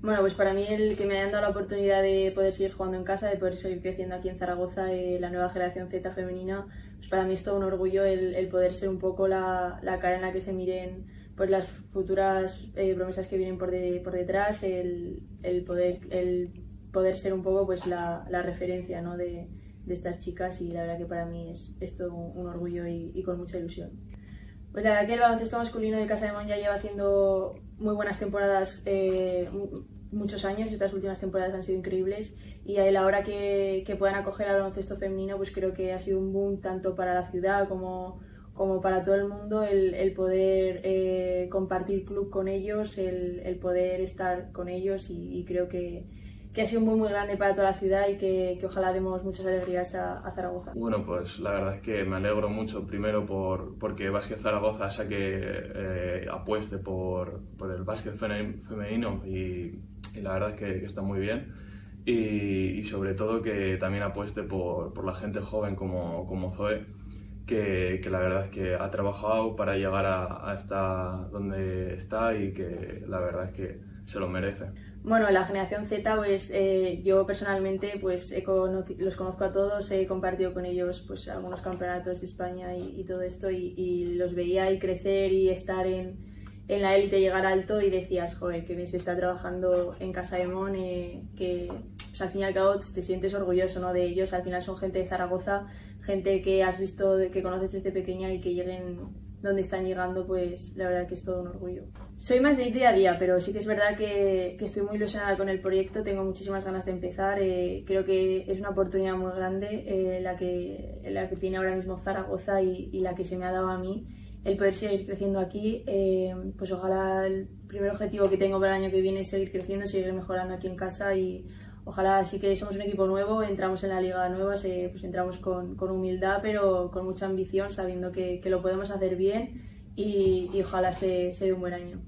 Bueno, pues para mí el que me hayan dado la oportunidad de poder seguir jugando en casa, de poder seguir creciendo aquí en Zaragoza, eh, la nueva generación Z femenina, pues para mí es todo un orgullo el, poder ser un poco la, cara en la que se miren pues las futuras eh, promesas que vienen por, detrás, el, poder, el poder ser un poco pues la, referencia ¿no? de, estas chicas y la verdad que para mí es, es todo un, orgullo y, con mucha ilusión. Pues la verdad que el baloncesto masculino de Casa de Mon ya lleva haciendo muy buenas temporadas, eh, muchos años, y estas últimas temporadas han sido increíbles y a la hora que, que, puedan acoger al baloncesto femenino, pues creo que ha sido un boom tanto para la ciudad como, como para todo el mundo el, el poder eh, compartir club con ellos, el, el, poder estar con ellos y creo que, que ha sido muy muy grande para toda la ciudad y que, que ojalá demos muchas alegrías a, a, Zaragoza. Bueno, pues la verdad es que me alegro mucho, primero por, porque Básquet Zaragoza saque, eh, apueste por, por, el básquet femenino y, y, la verdad es que, está muy bien. Y, y, sobre todo que también apueste por, por la gente joven como, como Zoe, que, que, la verdad es que ha trabajado para llegar a, a donde está y que la verdad es que se lo merece. Bueno, la generación Z, pues eh, yo personalmente pues los conozco a todos, he compartido con ellos pues algunos campeonatos de España y, todo esto y, los veía y crecer y estar en, en la élite, llegar alto y decías, joder, que bien se está trabajando en Casa de Mon, que pues, al fin y al cabo te sientes orgulloso ¿no? de ellos, al final son gente de Zaragoza, gente que has visto, que conoces desde pequeña y que lleguen donde están llegando, pues la verdad que es todo un orgullo. Soy más de día a día, pero sí que es verdad que, que estoy muy ilusionada con el proyecto, tengo muchísimas ganas de empezar, eh, creo que es una oportunidad muy grande eh, la, que, la que tiene ahora mismo Zaragoza y, la que se me ha dado a mí, el poder seguir creciendo aquí, eh, pues ojalá el primer objetivo que tengo para el año que viene es seguir creciendo, seguir mejorando aquí en casa y ojalá sí que somos un equipo nuevo, entramos en la liga nueva, pues entramos con, con humildad, pero con mucha ambición, sabiendo que, que lo podemos hacer bien y, y ojalá se, se dé un buen año.